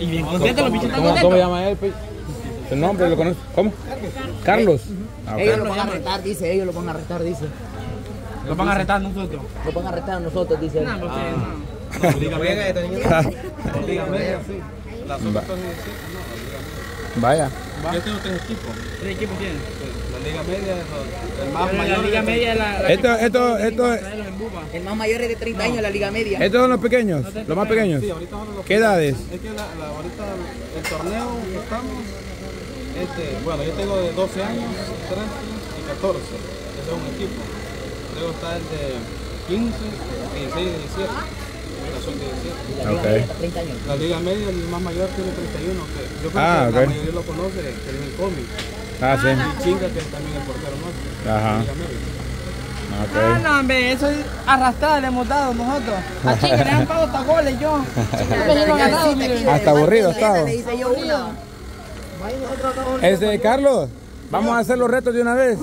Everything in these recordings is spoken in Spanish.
Y bien contento, los bichos están ¿Cómo, ¿Cómo llama él? pues? ¿Su nombre lo conoce? ¿Cómo? Carlos. Ah. Ellos lo van a retar, dice, ellos lo van a retar, dice. Los van a retar nosotros. Lo van a retar a nosotros, dice. él. No, porque Ah. no. Va- Vaya. Yo tengo tres equipos. ¿Qué equipo tiene? La Liga Media, el más la mayor. liga media es la... la Esto, esto, esto, buba. El más mayor es de 30 años, la Liga Media. estos son los pequeños, los más pequeños. Sí, ahorita ahora los ¿Qué edades? Es que la, la- ahorita el torneo que estamos, este, bueno, yo tengo de 12 años, 13 y 14. Ese es un equipo. Luego está el de 15, 16 y 17. La son 17. La Liga Ok. Media está 30 años. La Liga Media, el más mayor, tiene 31. Que yo creo Ah, que ok. la mayoría lo conoce, que es el cómic. Ah, sí. Y Chinga, que es también el portero nuestro. Ajá. Liga Media. Ah, no, hombre, eso es arrastrada le hemos dado nosotros. A Chinga le han pagado hasta goles yo. Hasta aburrido estaba. Este, Carlos, vamos a hacer los retos de una vez.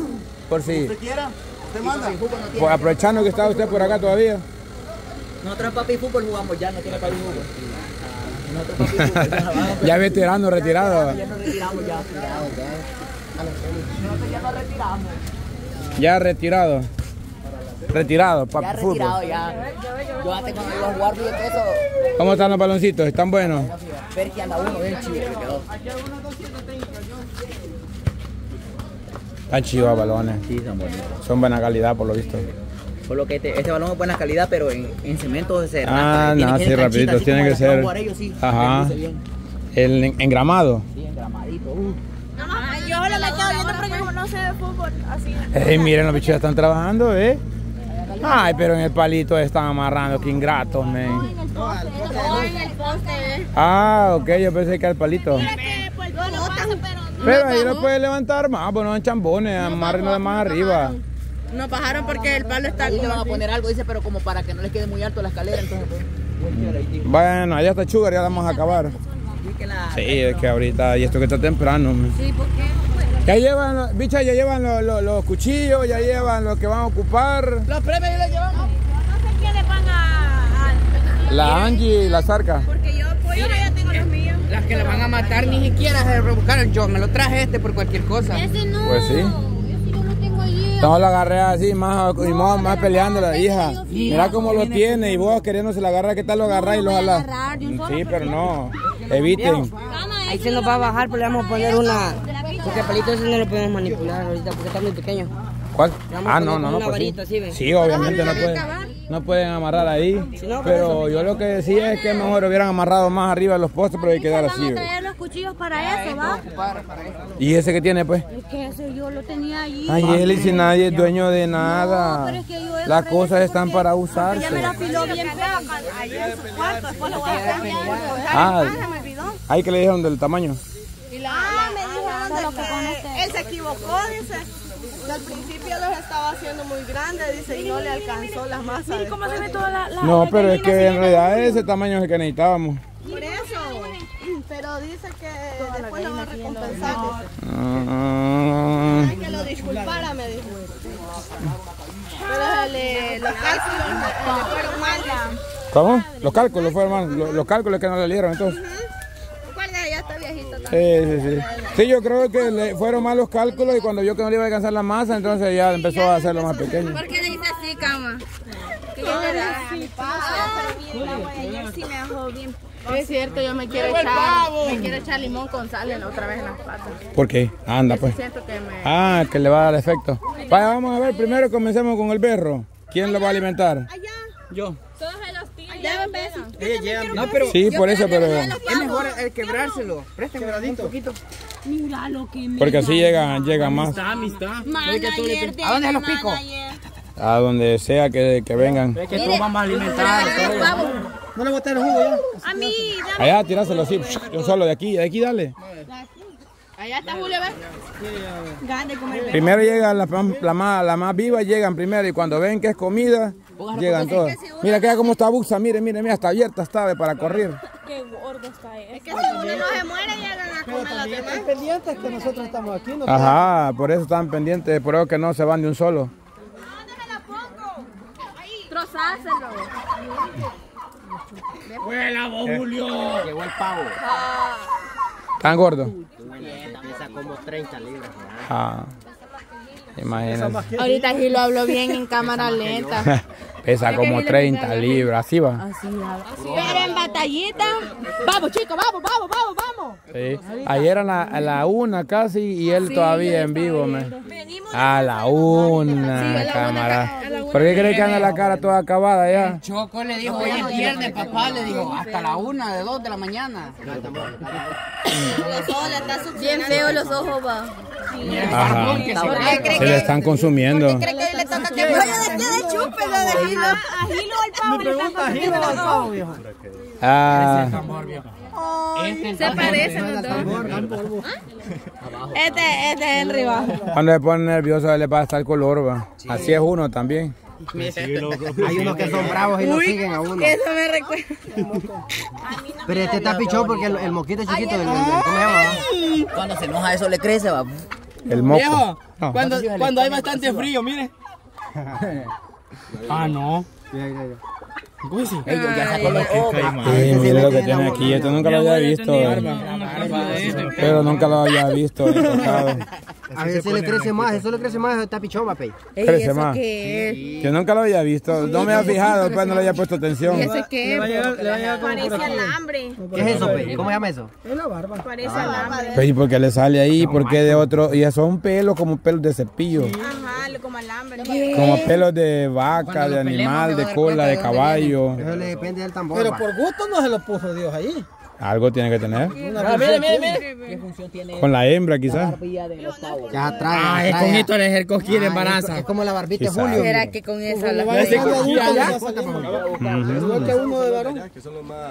Por si. quiera? ¿Usted manda? Pues aprovechando que está usted por acá todavía. Nosotros papi fútbol jugamos ya, no tiene papi fútbol. Nosotros papi fútbol ya vamos. Ya veterano retirado. Ya nos retiramos ya. Nosotros ya nos retiramos. Ya retirado. Retirado, Ya papi fútbol. retirado ya. Yo antes cuando iba a jugar, fíjate eso. ¿Cómo están los baloncitos? ¿Están buenos? Ver que anda uno bien chido que quedó. Están chivos balones. Sí, son bonitos. Son buena calidad por lo visto. Por lo que este, este balón es buena calidad, pero en, en cemento se Ah, no, sí, rapidito, tiene que ser- ellos, sí. Ajá. El en- engramado. Sí, engramadito. Uh. Yo solo me quedo viendo porque como no sé de fútbol, así. Ey, miren, los bichos ya están trabajando, ¿eh? Ay, pero en el palito están amarrando, qué ingratos, men. No, en el poste. Ah, ok, yo pensé que era el palito. Que pues no pero ahí lo puede levantar más, pues no en chambones, amárrenlo de más arriba. nos bajaron porque el palo está Ahí le van a poner algo, dice, pero como para que no les quede muy alto la escalera, entonces pues. Bueno, allá está Sugar, ya vamos a acabar. Sí, es que ahorita, y esto que está temprano. Sí, Ya llevan, los- bicha, ya llevan los, los- los cuchillos, ya llevan lo que van a ocupar. Los premios yo los llevamos. no sé qué le van a, a- La Angie y la Zarca. porque yo pollo ya tengo los míos. Las que le van a matar ni siquiera se rebuscaron. Yo me lo traje este por cualquier cosa. Ese no. Pues sí. Ese yo lo tengo allí. No lo agarré así, más, y más, más peleando la hija. Mira cómo lo tiene y vos queriéndose la agarrar, ¿qué tal lo agarrás y lo jalás? Sí, pero no, eviten. Ahí se nos va a bajar, pero le vamos a poner una. Porque el palito ese no lo podemos manipular ahorita porque está muy pequeño. ¿Cuál? Ah, no, no, no. pues varita, sí. ¿sí ves? Sí, obviamente no pueden, no pueden amarrar ahí. no, Pero yo lo que decía es que mejor hubieran amarrado más arriba de los postes, pero hay que quedar Van así. a traer los cuchillos para eso, ¿va? ¿Y ese que tiene, pues? Es que ese yo lo tenía allí. Ay, él y si nadie es dueño de nada. pero es que yo Las cosas están para usarse. Ya me la afiló bien fea allá en su cuarto, después lo voy a cambiar. Ah, olvidó. ahí que le dijeron del tamaño. Ah, Él se equivocó, dice. Al principio los estaba haciendo muy grandes, dice, y no le alcanzó las masas. ¿Cómo se ve toda la, la No, pero es que en realidad ese tamaño es el que necesitábamos. Por eso. Pero dice que después lo va a recompensar. dice. Ah, Hay que lo disculpara, me dijo. Pero le, los cálculos le fueron mal. ¿Cómo? Los cálculos fueron mal. Los, los cálculos que no le dieron entonces. Recuerda, ya está viejito también. Sí, sí, sí. Sí, yo creo que le fueron mal los cálculos y cuando yo que no le iba a alcanzar la masa, entonces ya empezó a hacerlo más pequeño. ¿Por qué le dice así, cama? ¿Qué le da? Pero bien, la güey, ayer sí me dejó bien. Es cierto, yo me quiero echar, me quiero echar limón con sal en- otra vez en las patas. ¿Por qué? Anda, pues. Siento que me... Ah, que le va a dar efecto. Vaya, vamos a ver, primero comencemos con el berro. ¿Quién lo va a alimentar? Yo. Ella lleva No, pero Sí, por eso, pero... es mejor el quebrárselo. Préstame un poquito. Mira lo que me Porque así llega, llega más. Amistad, amistad. ¿A dónde los pico? A donde sea que, que vengan. Es que todos vamos a alimentar. todo. No le boté el jugo ya. A mí, Allá, tirárselo así, yo solo de aquí, de aquí dale. Allá está Julio, ¿ves? Primero llegan las más- la más, la más vivas, llegan primero y cuando ven que es comida, llegan todas. Mira que como está buxa, mire, mire, mira, está abierta esta ave para correr. Qué gordo está él. Es que si uno no se muere, llegan a comer las demás. pendientes que nosotros estamos aquí. No Ajá, por eso están pendientes, por eso que no se van de un solo. Trozárselo. ¡Huela, vos, Julio! Llegó el pavo. ¿Tan gordo? Pesa como 30 libras. Ah. Imagínate. Ahorita sí lo hablo bien en cámara lenta. Pesa como 30 libras, así va. Pero en batallita. Vamos, chicos, vamos, vamos, vamos, vamos. Sí. Ayer a la, a la una casi y él todavía en vivo, me. A la una, cámara. ¿Por qué cree que anda la cara toda acabada ya? Choco le dijo, hoy es viernes, papá, le dijo, hasta la una, de dos de la mañana. Bien feo los ojos, va. Ajá. Se le están consumiendo. ¿Cree que le toca que de chupe lo de Gilo? A Gilo al pavo le están comiendo los ojos. Ah, Se parecen los dos. Este, este es el rival. cuando se pone nervioso le pasa el color, va. Así es uno también. Hay unos que son bravos y lo siguen a uno. Eso me recuerda. Pero este está pichón porque el, el mosquito chiquito, el, el- ¿cómo se llama? va? Cuando se enoja eso le crece, va. El moco. Viejo, No. cuando, cuando hay bastante frío, mire. Ah, no. Ellos ya sacó los. Sí, mira lo que tiene aquí. Esto nunca lo había visto. Pero nunca lo había visto. tocado. A veces le crece más, eso le crece más, está pichón, pey. Crece más. ¿Qué Yo nunca lo había visto. No me había fijado, pues no le había puesto atención. es? ¿Ese qué es? Parece alambre. ¿Qué es eso, pey? ¿Cómo se llama eso? Parece alambre. Pues, ¿y por qué le sale ahí? ¿Por qué de otro? Y son pelos como pelos de cepillo. Ajá, como alambre. Como pelos de vaca, de animal, de cola, de caballo. Eso le depende del tambor, Pero va. por gusto no se lo puso Dios ahí. Algo tiene que tener. Ah, mire, mire, mire. ¿Qué función tiene Con la hembra quizás. los? Ya trae, Ah, es con esto el ejercicio quiere Ah, embaraza. Es como la barbita de. Julio. ¿Será que con esa la.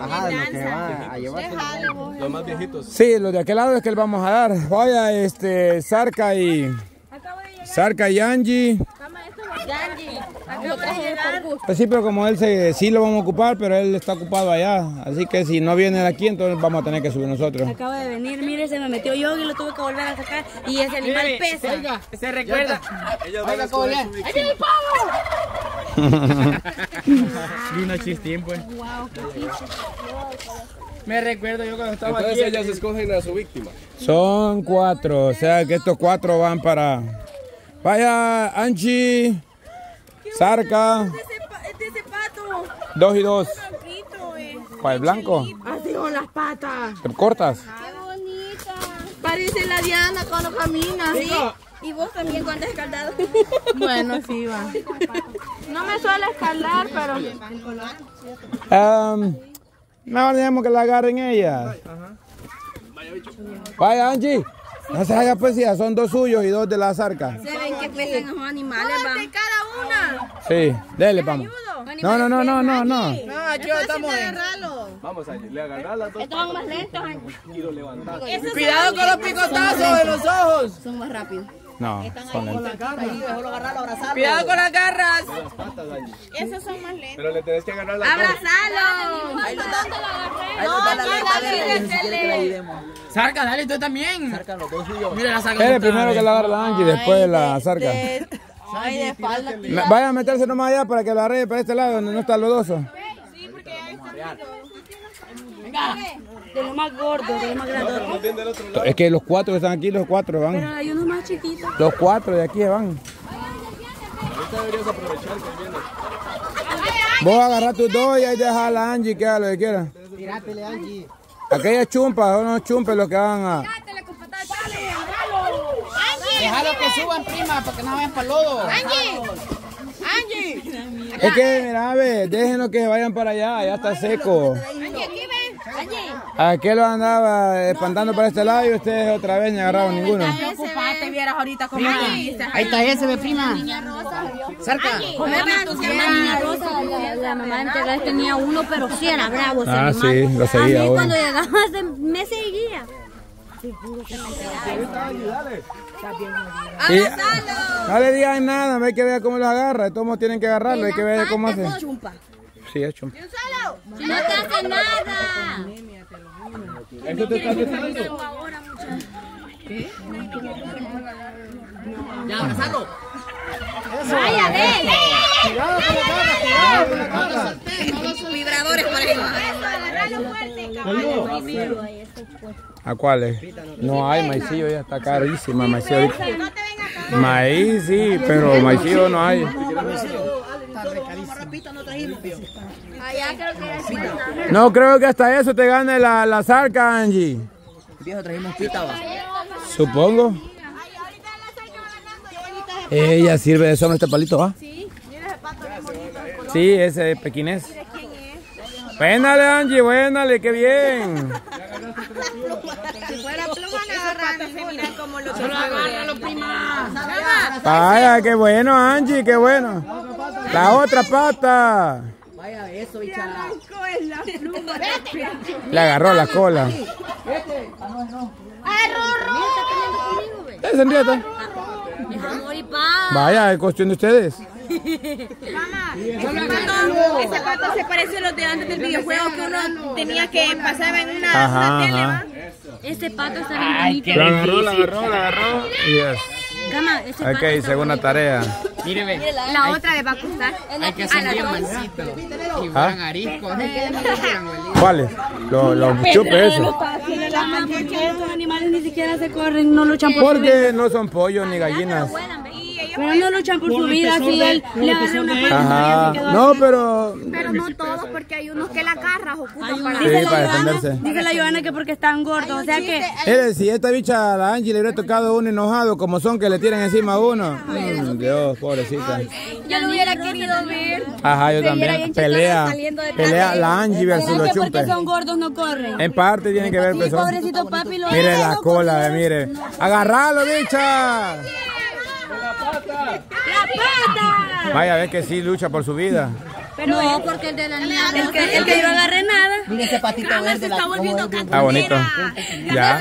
Ajá, de lo que va a llevar. Los más viejitos. Sí, los de aquel lado es que le vamos a dar. Vaya, este, Sarca y... Sarca y Angie. Pues sí, pero como él se, sí lo vamos a ocupar, pero él está ocupado allá. Así que si no viene de aquí, entonces vamos a tener que subir nosotros. Acaba de venir, mire, se me metió yo y lo tuve que volver a sacar. Y ese animal pesa. Oiga, se recuerda. Oiga. ¡Ahí viene el pavo! Vino chistín, pues. Me recuerdo yo cuando estaba aquí. Entonces ellas escogen a su víctima. Son cuatro, o sea que estos cuatro van para... Vaya, Angie, Sarca, Este ese pato. dos y dos. Blanquito, eh. ¿Cuál, blanco? Así con las patas. ¿Cortas? Qué bonita. Parece la Diana cuando camina. Sí. Y vos también cuando escaldado. Bueno, sí, va. No me suele escalar, pero. Um, mejor dejemos que la agarren ellas. Vaya, Angie. No se haga pues, ya son dos suyos y dos de la Zarca. Se ven que pesan los animales, va. De cada una. Sí, dele, vamos. No, no, no, no, no, no. No, aquí estamos. Vamos a le agarrar las dos Estos van más lentos. y lo levantamos. Cuidado con los picotazos de los ojos. Son más rápidos. No, son lentos. Cuidado con las garras. Esos son más lentos. Pero le tenés que agarrar las dos. ¡Abrazalo! Ahí que le ayudemos. Sarca, dale tú también. Sacan los dos suyos. Mira la saca. Espere primero que la agarre la Angie, después la Zarca. Ay, de espalda. Me- Vaya a meterse nomás allá para que la arregle para este lado donde no está lodoso. De lo más gordo, de lo más grande. Es que los cuatro que están aquí, los cuatro Pero van. hay unos más chiquitos. Los cuatro de aquí van. Vos agarrás tus dos y ahí dejas a la Angie que haga lo que quiera. Tirátele, Angie. Aquellas chumpas, son unos chumpes los que van a... Déjalo que suban, prima, para que no vayan para el lodo. Es que, mira, ve, déjenlo que vayan para allá, ya está seco. Aquel lo andaba espantando para este lado y ustedes otra vez ni agarraron ninguno. Preocupate, vieras ahorita cómo Ahí está ese, ve, prima. Sarca. La niña rosa, la, la mamá integral tenía uno, pero sí era bravo Ah, animal. sí, lo seguía A mí cuando llegaba se- me seguía. Y no le digan nada, hay que ver cómo los agarra, todos tienen que agarrarlo, hay que ver cómo hace. Chumpa. Sí, es chumpa. No te hace nada. ¿Eso te está? Ya, abrazalo. Vaya, ve. Cuidado con la cara, cuidado con la cara. Vibradores. Agarralo fuerte, caballo. ¿A cuáles? No hay, maicillo ya está carísima, maicillo. Maíz sí, pero maicillo no hay. No creo que hasta eso te gane la, la zarca, Angie. Viejo, trajimos pita, va. Supongo. Ella sirve de sombra este palito, ¿va? Sí. Sí, ese es pequinés. Buénale, Angie, buénale, qué bien. Si fuera pluma, no agarraba. Se mira como lo que agárralo, prima. Vaya, qué bueno, Angie, qué bueno. La otra pata. Vaya, eso, bicha. Le agarró la cola. ¿Ustedes se enrieta? Vaya, es cuestión de ustedes. Ese pato se parece a los de antes del videojuego que uno tenía que pasar en una, Ajá, una tele, ajá. ¿va? Ese pato está bien bonito. La agarró, la agarró, la agarró. Yes. Gama, ese pato Ok, está segunda tarea. La otra le va a costar. Hay que las bien dos. mansito. Y ¿Ah? fueran ariscos. ¿Cuáles? Los, los chupes esos. Estos animales ni siquiera se corren, no luchan por. Porque no son pollos ni gallinas. Pero no luchan por su vida, si él le agarra una Ajá. No, pero. Pero no todos, porque hay unos que la garras ocupan para... Sí, Dice la para Joana- defenderse. Dice la Joana que porque están gordos, o sea que Mire, si esta bicha a la Angie le hubiera tocado uno enojado, como son que le tiran encima a uno. Mm, Dios, pobrecita. Yo lo hubiera querido ver. Ajá, yo también. Pelea. Pelea la Angie versus ¿será los que porque son gordos no corren? En parte tiene que ver pobrecito papi lo Mire la cola, mire. Agarralo, bicha. ¡La pata! Vaya a ver que sí lucha por su vida. Pero no, porque el de la niña, el que, el que no agarre nada. Mira ese patito verde. se la- está volviendo. Está bonito. Ya.